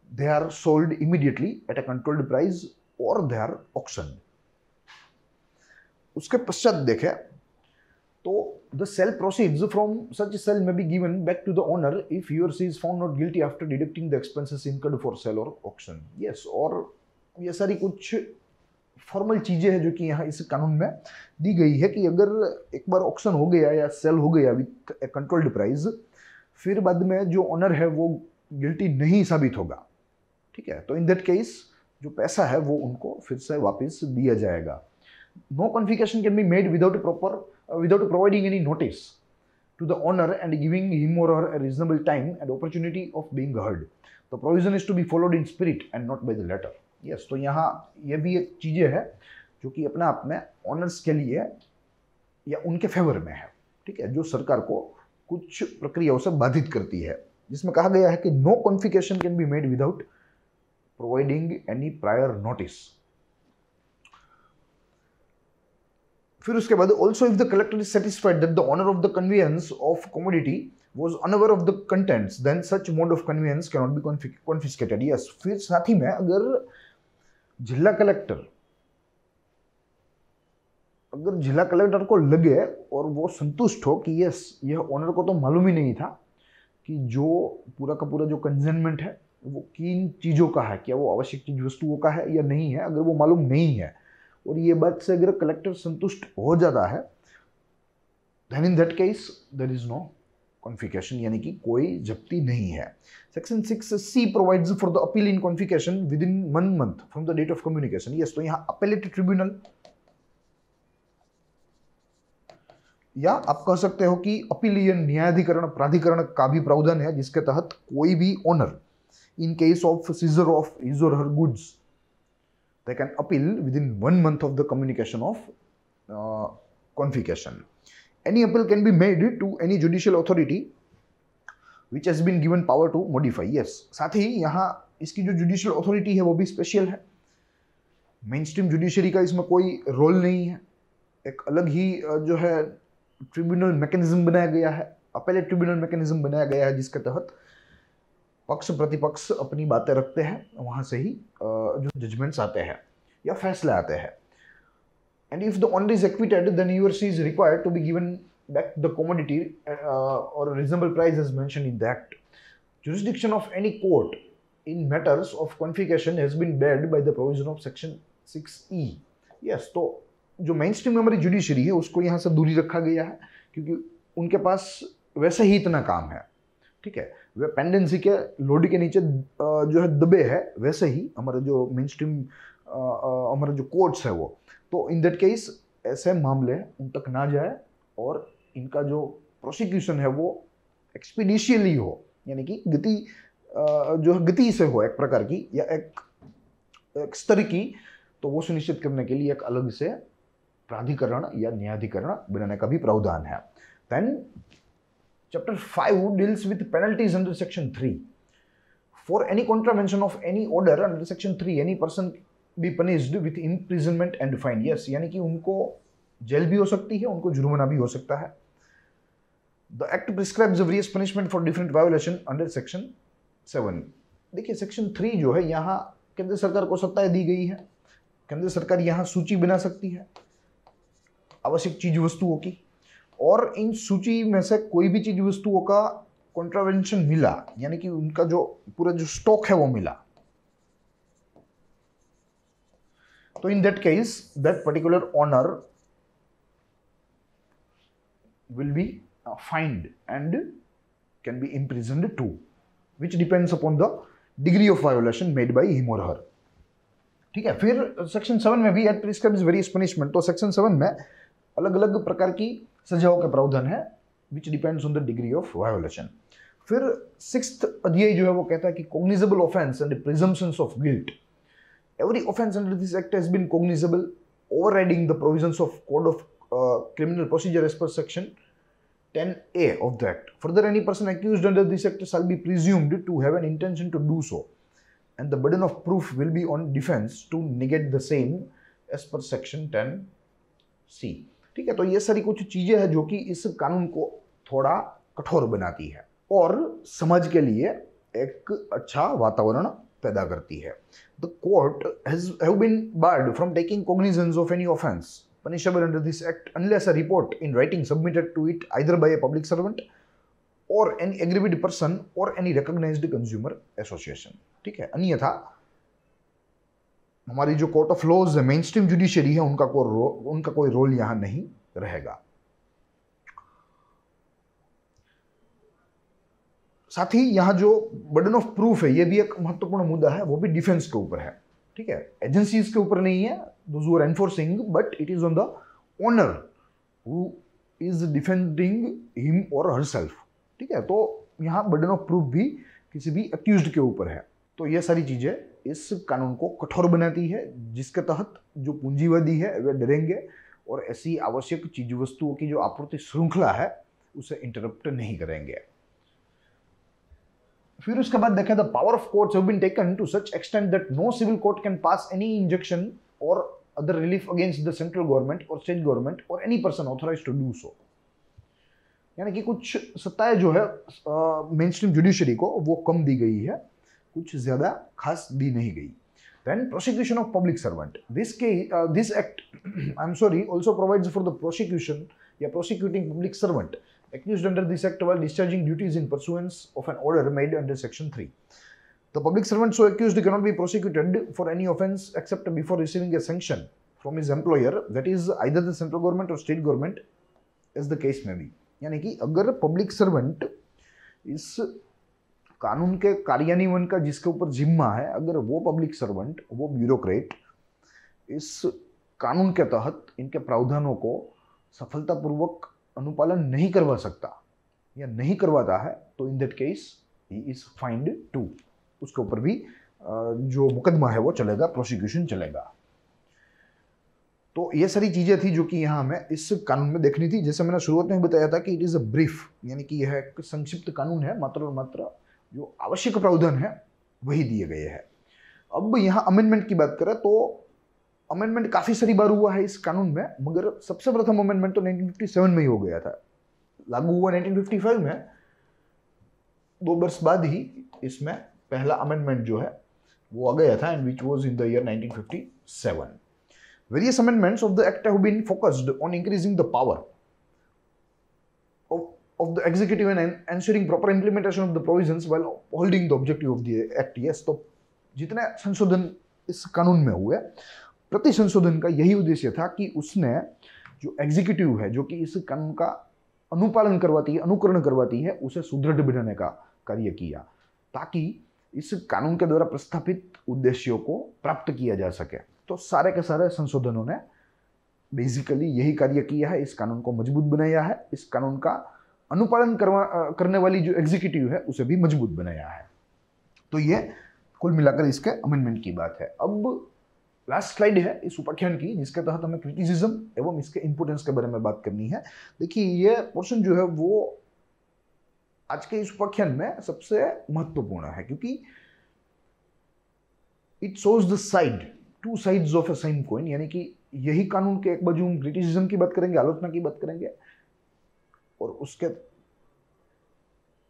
they are sold immediately at a controlled price or they are auction उसके पश्चात देखें तो the sale proceeds from such sale may be given back to the owner if your she is found not guilty after deducting the expenses incurred for sale or auction yes और ये सारी कुछ formal चीज़ें हैं जो कि यहाँ इस कानून में दी गई है कि अगर एक बार ऑक्शन हो गया या सेल हो गया विथ ए कंट्रोल्ड प्राइस फिर बाद में जो ऑनर है वो गिल्टी नहीं साबित होगा। ठीक है? तो इन दैट केस जो पैसा है वो उनको फिर से वापस दिया जाएगा। No confiscation can be made without proper without providing any notice to the owner and giving him or her reasonable time and opportunity of being heard the provision is to be followed in spirit and not by the letter Yes, तो यहाँ ये भी एक चीज़ें है जो कि अपने आप में ऑनर्स के लिए या उनके फेवर में है ठीक है? जो सरकार को कुछ प्रक्रियाओं से बाधित करती है। जिसमें कहा गया है कि no confiscation can be made without providing any prior notice फिर उसके बाद also if the collector is satisfied that the owner of the convenience of commodity was unaware of the contents then such mode of conveyance cannot be confiscated yes फिर साथ ही में अगर जिला collector, अगर जिला कलेक्टर को लगे और वो संतुष्ट हो कि यस यह ऑनर को तो मालूम ही नहीं था कि जो पूरा का पूरा जो कंजनमेंट है, वो किन चीज़ों का है, क्या वो आवश्यक चीज़ वस्तुओं का है या नहीं है, अगर वो मालूम नहीं है। और ये बात से अगर कलेक्टर संतुष्ट हो जाता है then in that case there is no confiscation यानी कि कोई जब्ती नहीं है section six C provides for the appeal in confiscation within one month from the date of communication yes तो यहाँ अपेलेट ट्रिब्यूनल या आप कह सकते हो कि अपीलीय न्यायाधिकरण प्राधिकरण का भी प्रावधान है जिसके तहत कोई भी owner in case of seizure of his or her goods they can appeal within one month of the communication of uh, confiscation. Any appeal can be made to any judicial authority which has been given power to modify. Yes, साथ ही यहाँ इसकी जो judicial authority है वो भी special है। Main stream judiciary का इसमें कोई रोल नहीं है। एक अलग ही जो है ट्रिब्यूनल मैकेनिज्म बनाया गया है। अपेलेट ट्रिब्यूनल मैकेनिज्म बनाया गया है जिसके तहत पक्ष प्रतिपक्ष अपनी बातें रखते हैं। वहाँ से ही जो जजमेंट्स आते हैं या फैसले आते हैं। And if the owner is acquitted then your is required to be given back the commodity uh, or a reasonable price as mentioned in the act. Jurisdiction of any court in matters of confiscation has been barred by the provision of section 6E. Yes, तो जो main stream हमारी judiciary है उसको यहाँ से दूरी रखा गया है क्योंकि उनके पास वैसे ही इतना काम है ठीक है वे पेंडेंसी के लोडी के नीचे जो है दबे है वैसे ही हमारे जो मेन स्ट्रीम हमारे जो कोर्ट्स है वो तो इन दैट केस ऐसे मामले उन तक ना जाए और इनका जो प्रोसिक्यूशन है वो एक्सपीडिशियली हो यानी कि गति जो है गति से हो एक प्रकार की या एक, एक स्तर की तो वो सुनिश्चित करने के लिए एक अलग से प्राधिकरण या न्यायाधिकरण बनाने का भी प्रावधान है then Chapter 5 deals with penalties under Section 3. For any contravention of any order under Section 3, any person be punished with imprisonment and fine. Yes, यानी कि उनको जेल भी हो सकती है उनको जुर्माना भी हो सकता है। The act prescribes various punishment for different violation under section seven देखिए सेक्शन थ्री जो है यहाँ केंद्र सरकार को सत्ताएँ दी गई है। केंद्र सरकार यहाँ सूची बना सकती है आवश्यक चीज़ वस्तुओं की। और इन सूची में से कोई भी चीज़ वस्तुओं का कॉन्ट्रावेंशन मिला यानी कि उनका जो पूरा जो स्टॉक है वो मिला। तो in that case that particular owner will be fined and can be imprison to which depends upon the degree of violation made by him or her ठीक है, फिर सेक्शन सेवन में भी एट प्रिस्क्राइब्स वेरियस पनिशमेंट तो section seven में अलग अलग प्रकार की सजाओं का प्रावधान है which depends on the degree of violation फिर सिक्स अध्याय जो है वो कहता है कि cognizable offense and presumptions of guilt every offense under this act has been cognizable overriding the provisions of code of uh, criminal procedure as per section 10a of the act further any person accused under this act shall be presumed to have an intention to do so and the burden of proof will be on defense to negate the same as per section 10c ठीक है तो ये सारी कुछ चीज़ें हैं जो कि इस कानून को थोड़ा कठोर बनाती है और समाज के लिए एक अच्छा वातावरण पैदा करती है। The court have been barred from taking cognizance of any offense punishable under this act unless a report in writing submitted to it either by a public servant or any aggrieved person or any recognize consumer association ठीक है? अन्यथा, हमारी जो court of laws mainstream judiciary है, उनका को उनका कोई रोल यहाँ नहीं रहेगा। साथ ही यहाँ जो बर्डन ऑफ़ प्रूफ है, ये भी एक महत्वपूर्ण मुद्दा है, वो भी डिफेंस के ऊपर है, ठीक है? एजेंसीज के ऊपर नहीं है those are enforcing but it is on the owner who is defending him or herself ठीक है? तो यहाँ बर्डन ऑफ़ प्रूफ भी किसी भी अक्यूज के ऊपर है। तो ये सारी चीज़ें इस कानून को कठोर बनाती है, जिसके तहत जो पूंजीवादी है, वे डरेंगे और ऐसी आवश्यक चीज़ वस्तुओं की जो आपूर्ति श्रृंखला है, उसे इंटरप्ट नहीं करेंगे। फिर उसके बाद देखें the power of courts have been taken to such extend that no civil court can pass any injunction or other relief against the central government or state government or any person authorise to do so यानी कि कुछ सत्ताएँ जो है main stream judiciary को वो कम दी गई है, कुछ ज़्यादा खास दी नहीं गई। Then prosecution of public servant this के this act I am sorry also provide for the prosecution या prosecuting public servant accused under this act while discharging duties in pursuance of an order made under section 3 the public servant so accused cannot be prosecuted for any offense except before receiving a sanction from his employer that is either the central government or state government as the case may be यानी कि अगर public servant इस कानून के कार्यान्वयन का जिसके ऊपर जिम्मा है अगर वो पब्लिक सर्वेंट वो ब्यूरोक्रेट इस कानून के तहत इनके प्रावधानों को सफलतापूर्वक अनुपालन नहीं करवा सकता या नहीं करवाता है तो in that case he is fined to उसके ऊपर भी जो मुकदमा है वो चलेगा प्रोसिक्यूशन चलेगा। तो ये सारी चीज़ें थी जो कि यहाँ हमें इस कानून में देखनी थी। जैसे मैंने शुरुआत में बताया था कि इट इज़ अ ब्रीफ यानी कि यह एक संक्षिप्त कानून है, मात्र और मात्र जो आवश्यक प्रावधान है, वही दिए गए हैं। अब यहाँ अमेंडमेंट की बात करें तो अमेंडमेंट काफ़ी सारी बार हुआ है इस कानून में मगर सबसे प्रथम अमेंडमेंट तो 1957 में ही हो गया था लागू हुआ 1955 में दो वर्ष बाद ही इसमें पहला अमेंडमेंट जो है वो आ गया था and which was in the year 1957 Various amendments of the Act have been focused on increasing the power of, of the executive and ensuring proper implementation of the provisions while holding the objective of the Act. Yes, तो जितने संशोधन इस कानून में हुए प्रति संशोधन का यही उद्देश्य था कि उसने जो एग्जीक्यूटिव है, जो कि इस कानून का अनुपालन करवाती है, अनुकरण करवाती है, उसे सुदृढ़ बनाने का कार्य किया, ताकि इस कानून के द्वारा प्रस्थापित उद्देश्यों को प्राप्त किया जा सके। तो सारे के सारे संशोधनों ने बेसिकली यही कार्य किया है, इस कानून को मज़बूत बनाया है, इस कानून का अनुपालन करवा, करने वाली जो एग्जीक्यूटिव है, उसे भी मज़बूत बनाया है। तो ये कुल मिलाकर इसके अमेंडमेंट की बात है। अब लास्ट स्लाइड है इस उपाख्यान की, जिसके तहत हमें क्रिटिसिज्म एवं इसके इंपोर्टेंस के बारे में बात करनी है। देखिए, ये पोर्शन जो है वो आज के इस उपाख्यान में सबसे महत्वपूर्ण है, क्योंकि it shows the side two sides of a same coin यानी कि यही कानून के एक बाजू हम क्रिटिसिज्म की बात करेंगे, आलोचना की बात करेंगे, और उसके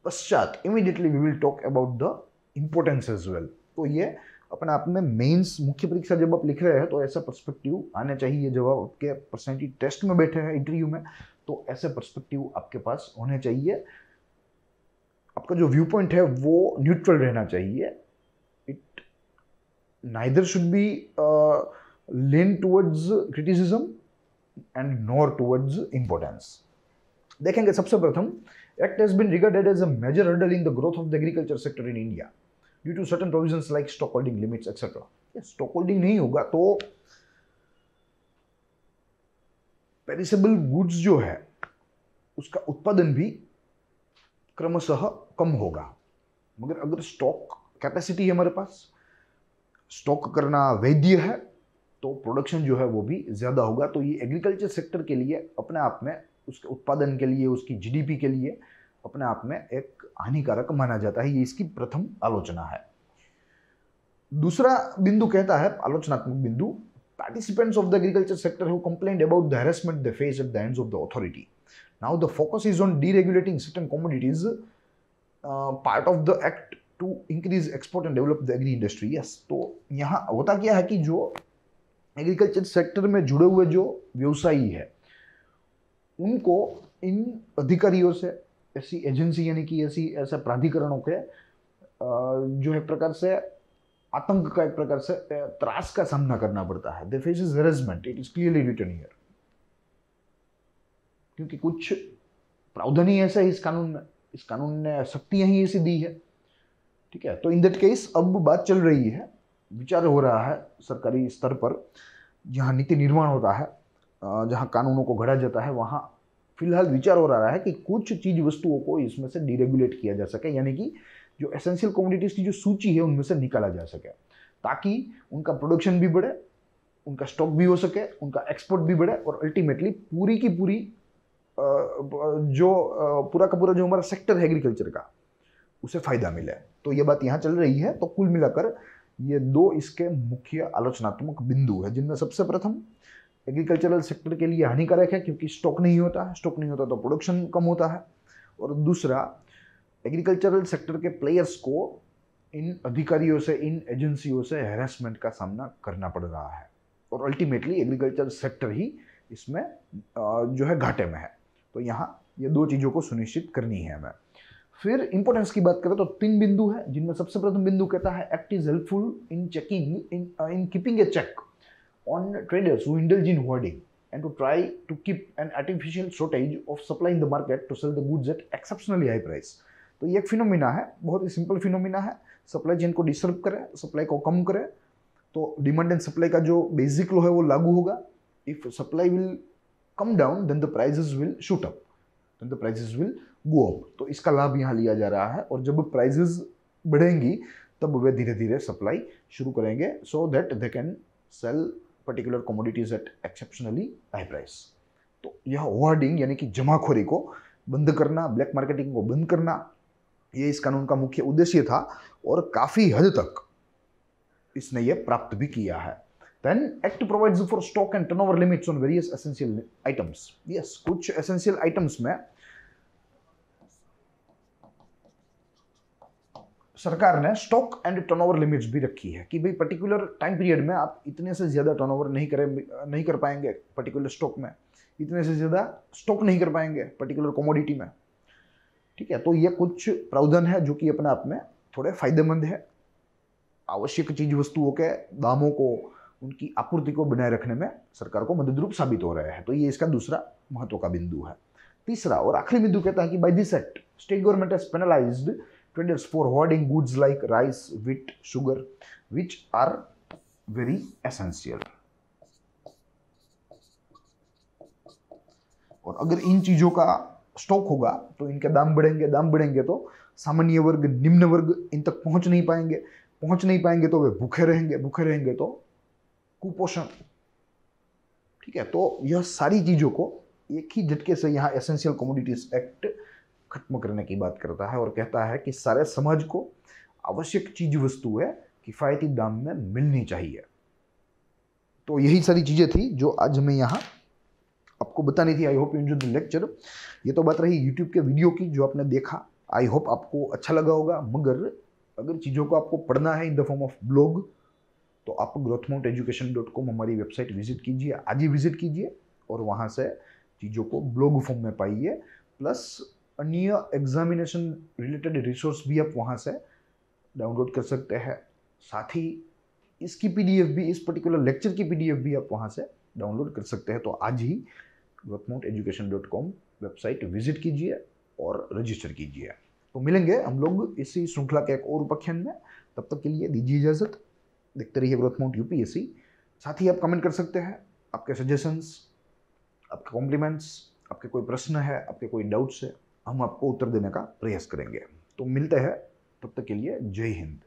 पश्चात immediately we will talk about the importance as well तो ये अपने आप में मेंस मुख्य परीक्षा जब आप लिख रहे हैं तो ऐसा पर्सपेक्टिव आना चाहिए जब आपके पर्सनैलिटी टेस्ट में बैठे हैं इंटरव्यू में तो ऐसे पर्सपेक्टिव आपके पास होने चाहिए। आपका जो व्यू पॉइंट है, वो न्यूट्रल रहना चाहिए। It neither should be lean towards criticism and nor towards importance देखेंगे सबसे प्रथम act has been regarded as a major hurdle in the growth of the agriculture sector in India India due to certain provisions like stockholding limits etc. Yes, stockholding नहीं होगा तो perishable goods जो है उसका उत्पादन भी क्रमशः कम होगा मगर अगर स्टॉक कैपेसिटी है हमारे पास स्टॉक करना वैद्य है तो प्रोडक्शन जो है वो भी ज़्यादा होगा तो ये एग्रीकल्चर सेक्टर के लिए अपने आप में उसके उत्पादन के लिए उसकी जीडीपी के लिए अपने आप में एक हानिकारक माना जाता है। ये इसकी प्रथम आलोचना है। दूसरा बिंदु कहता है, आलोचनात्मक बिंदु participants of the agriculture sector who complaint about the harassment the face at the ends of the authority now the focus is on deregulating certain commodities part of the act to increase export and develop the agri industry yes तो यहाँ होता क्या है कि जो agriculture sector में जुड़े हुए जो व्यवसायी है, उनको इन अधिकारियों से ऐसी एजेंसी यानी कि ऐसी, ऐसे प्राधिकरणों के जो एक प्रकार से आतंक का एक प्रकार से त्रास का सामना करना पड़ता है। Face is it is clearly written here क्योंकि कुछ प्रावधान ही ऐसा है इस कानून में। इस कानून ने शक्तियाँ ही ऐसी दी है। ठीक है? तो इन दैट केस अब बात चल रही है। विचार हो रहा है सरकारी स्तर पर, जहाँ नीति निर्माण होता है जहाँ कानूनों को घड़ा जाता है, वहाँ फ़िलहाल विचार हो रहा है कि कुछ चीज़ वस्तुओं को इसमें से डिरेगुलेट किया जा सके, यानी कि जो एसेंशियल कम्युनिटीज की जो सूची है उनमें से निकाला जा सके, ताकि उनका प्रोडक्शन भी बढ़े, उनका स्टॉक भी हो सके, उनका एक्सपोर्ट भी बढ़े और अल्टीमेटली पूरी की पूरी जो पूरा का पूरा जो हमारा सेक्टर है एग्रीकल्चर का, उसे फ़ायदा मिले। तो ये बात यहाँ चल रही है तो कुल मिलाकर ये दो इसके मुख्य आलोचनात्मक बिंदु है, जिनमें सबसे प्रथम एग्रीकल्चरल सेक्टर के लिए हानिकारक है क्योंकि स्टॉक नहीं होता है। स्टॉक नहीं होता तो प्रोडक्शन कम होता है। और दूसरा एग्रीकल्चरल सेक्टर के प्लेयर्स को इन अधिकारियों से, इन एजेंसियों से हेरासमेंट का सामना करना पड़ रहा है। और अल्टीमेटली एग्रीकल्चर सेक्टर ही इसमें जो है घाटे में है। तो यहाँ ये दो चीज़ों को सुनिश्चित करनी है हमें। फिर इंपॉर्टेंस की बात करें तो तीन बिंदु है जिनमें सबसे प्रथम बिंदु कहता है act is helpful in checking in in keeping a check on traders who indulge in hoarding and to try to keep an artificial shortage of supply in the market to sell the goods at exceptionally high price. तो ये एक phenomena है, बहुत ही simple phenomena है। Supply chain को disturb करे supply को कम करे। तो डिमांड एंड सप्लाई का जो बेसिक लो है वो लागू होगा। If supply will come down then the prices will shoot up then the prices will go up तो इसका लाभ यहाँ लिया जा रहा है। और जब प्राइजेस बढ़ेंगी, तब वे धीरे धीरे सप्लाई शुरू करेंगे so that they can sell particular commodities at exceptionally high price तो यह होर्डिंग यानी कि जमाखोरी को बंद करना ब्लैक मार्केटिंग को बंद करना ये इस कानून का मुख्य उद्देश्य था और काफ़ी हद तक इसने ये प्राप्त भी किया है Then Act provides for stock and turnover limits on various essential items. Yes, कुछ एसेंशियल आइटम्स में सरकार ने स्टॉक एंड टर्नओवर लिमिट्स भी रखी है कि भाई पर्टिकुलर टाइम पीरियड में आप इतने से ज़्यादा टर्नओवर नहीं करें, नहीं कर पाएँगे पर्टिकुलर स्टॉक में। इतने से ज़्यादा स्टॉक नहीं कर पाएँगे पर्टिकुलर कमोडिटी में। ठीक है तो ये कुछ प्रावधान है जो कि अपने आप में थोड़े फ़ायदेमंद है। आवश्यक चीज़ वस्तुओं के दामों को, उनकी आपूर्ति को बनाए रखने में सरकार को मदद रूप साबित हो रहे हैं। तो ये इसका दूसरा महत्व का बिंदु है। तीसरा और आखिरी बिंदु कहता है कि by this act state government has penalized traders for hoarding goods like rice wheat sugar which are very essential और अगर इन चीज़ों का स्टॉक होगा तो इनके दाम बढ़ेंगे दाम बढ़ेंगे तो सामान्य वर्ग, निम्न वर्ग इन तक पहुँच नहीं पाएँगे। पहुँच नहीं पाएँगे तो वे भूखे रहेंगे भूखे रहेंगे तो कुपोषण। ठीक है तो यह सारी चीज़ों को एक ही झटके से यहाँ एसेंशियल कमोडिटीज एक्ट खत्म करने की बात करता है और कहता है कि सारे समाज को आवश्यक चीज़ वस्तु है, किफ़ायती दाम में मिलनी चाहिए। तो यही सारी चीज़ें थी जो आज मैं यहाँ आपको बतानी थी। I hope you the lecture ये तो बात रही यूट्यूब के वीडियो की जो आपने देखा। आई होप आपको अच्छा लगा होगा, मगर अगर चीज़ों को आपको पढ़ना है in the form of blog तो आप growth mount education dot com हमारी वेबसाइट विज़िट कीजिए, आज ही विज़िट कीजिए और वहाँ से चीज़ों को ब्लॉग फॉर्म में पाइए। प्लस अन्य एग्जामिनेशन रिलेटेड रिसोर्स भी आप वहाँ से डाउनलोड कर सकते हैं। साथ ही इसकी पीडीएफ भी, इस पर्टिकुलर लेक्चर की पीडीएफ भी आप वहाँ से डाउनलोड कर सकते हैं। तो आज ही growth mount education dot com website visit कीजिए और रजिस्टर कीजिए। तो मिलेंगे हम लोग इसी श्रृंखला के एक और उपाख्यान में। तब तक के लिए दीजिए इजाज़त। देखते रहिए ग्रोथ माउंट यूपीएससी साथ ही आप कमेंट कर सकते हैं। आपके सजेशंस आपके कॉम्प्लीमेंट्स आपके कोई प्रश्न है, आपके कोई डाउट्स है हम आपको उत्तर देने का प्रयास करेंगे। तो मिलते हैं, तब तक के लिए जय हिंद।